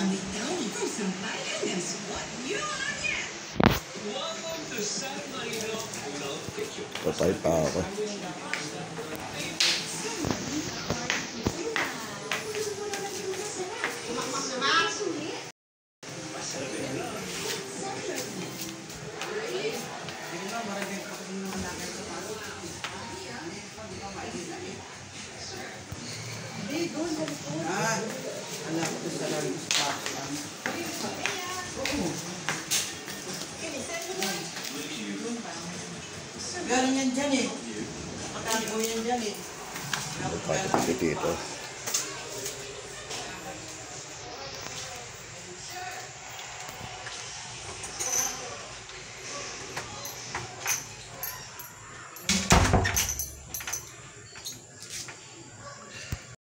Então, você não vai ganhar What you are Papai Paula. Ah, alam ko sa lang stock. Galing yan dyan eh. Pagkago yan dyan eh. Ko dito.